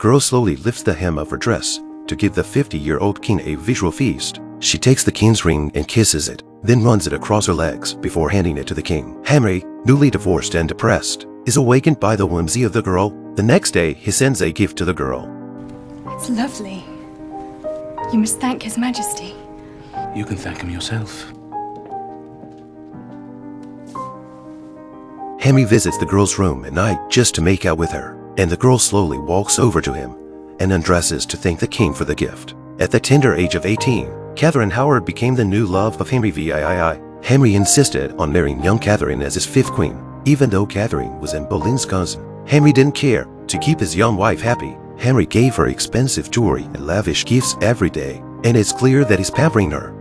girl slowly lifts the hem of her dress to give the 50-year-old king a visual feast. She takes the king's ring and kisses it, then runs it across her legs before handing it to the king. Henry, newly divorced and depressed, is awakened by the whimsy of the girl. The next day, he sends a gift to the girl. It's lovely. You must thank His Majesty. You can thank him yourself. Henry visits the girl's room at night just to make out with her, and the girl slowly walks over to him and undresses to thank the king for the gift. At the tender age of 18, Catherine Howard became the new love of Henry VIII. Henry insisted on marrying young Catherine as his fifth queen, even though Catherine was Anne Boleyn's cousin. Henry didn't care. To keep his young wife happy, Henry gave her expensive jewelry and lavish gifts every day, and it's clear that he's pampering her